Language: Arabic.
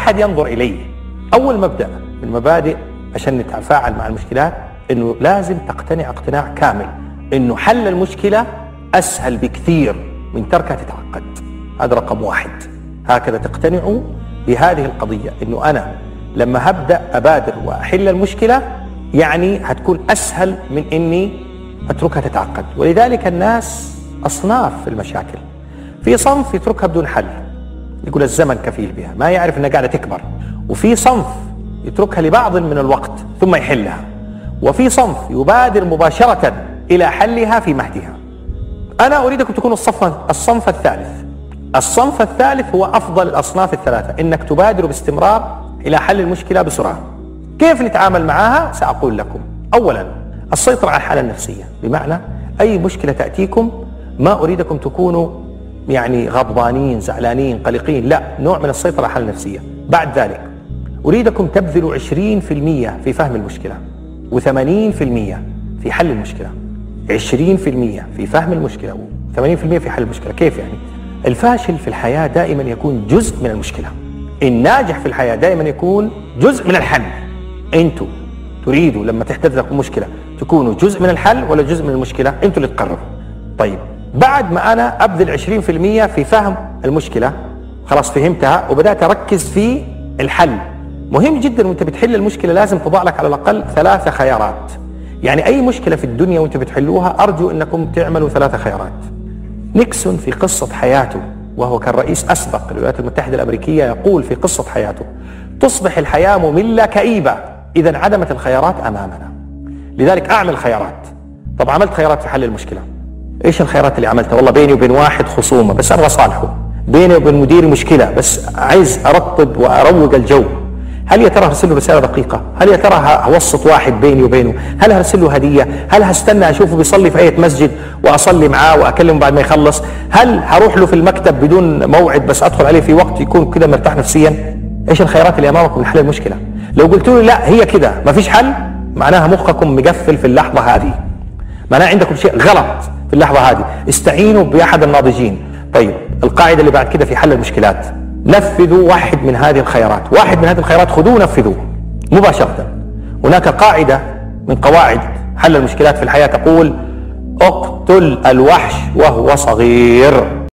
أحد ينظر إليه. أول مبدأ من مبادئ عشان نتفاعل مع المشكلات أنه لازم تقتنع اقتناع كامل أنه حل المشكلة أسهل بكثير من تركها تتعقد. هذا رقم واحد. هكذا تقتنعوا بهذه القضية أنه أنا لما هبدأ أبادر وأحل المشكلة يعني هتكون أسهل من أني أتركها تتعقد. ولذلك الناس أصناف في المشاكل. في صنف يتركها بدون حل. يقول الزمن كفيل بها ما يعرف أنها قاعدة تكبر. وفي صنف يتركها لبعض من الوقت ثم يحلها. وفي صنف يبادر مباشرة إلى حلها في مهدها. أنا أريدكم تكونوا الصف الصنف الثالث. الصنف الثالث هو أفضل الأصناف الثلاثة. إنك تبادر باستمرار إلى حل المشكلة بسرعة. كيف نتعامل معها؟ سأقول لكم. أولا السيطرة على الحالة النفسية. بمعنى أي مشكلة تأتيكم ما أريدكم تكونوا يعني غضبانين زعلانين قلقين لا نوع من السيطرة على الحالة النفسية. بعد ذلك أريدكم تبذلوا 20% في فهم المشكلة و80% في حل المشكلة. 20% في فهم المشكلة و80% في حل المشكلة. كيف يعني؟ الفاشل في الحياة دائما يكون جزء من المشكلة. الناجح في الحياة دائما يكون جزء من الحل. أنتوا تريدوا لما تحدث لكم مشكلة تكونوا جزء من الحل ولا جزء من المشكلة؟ أنتوا اللي تقرروا. طيب بعد ما أنا أبذل 20% في فهم المشكلة خلاص فهمتها وبدأت أركز في الحل. مهم جدا وأنت بتحل المشكلة لازم تضع لك على الأقل ثلاثة خيارات. يعني أي مشكلة في الدنيا وأنت بتحلوها أرجو أنكم تعملوا ثلاثة خيارات. نيكسون في قصة حياته وهو كان رئيس أسبق للولايات المتحدة الأمريكية يقول في قصة حياته تصبح الحياة مملة كئيبة إذا انعدمت الخيارات أمامنا. لذلك أعمل خيارات. طب عملت خيارات في حل المشكلة. إيش الخيارات اللي عملتها والله بيني وبين واحد خصومة بس أبغى صالحه بيني وبين مدير مشكلة بس عايز أرطب وأروق الجو هل يا ترى ارسل له رسالة دقيقة؟ هل يا ترى اوسط واحد بيني وبينه؟ هل هرسل له هدية؟ هل هستنى أشوفه بيصلي في أي مسجد وأصلي معاه وأكلمه بعد ما يخلص؟ هل هروح له في المكتب بدون موعد بس أدخل عليه في وقت يكون كده مرتاح نفسيا؟ إيش الخيارات اللي امامكم لحل المشكلة؟ لو قلت له لا هي كده ما فيش حل معناها مخكم مقفل في اللحظة هذه. معناها عندكم شيء غلط في اللحظة هذه، استعينوا بأحد الناضجين. طيب القاعدة اللي بعد كده في حل المشكلات. نفذوا واحد من هذه الخيارات واحد من هذه الخيارات خذوه نفذوه مباشرة. هناك قاعدة من قواعد حل المشكلات في الحياة تقول اقتل الوحش وهو صغير.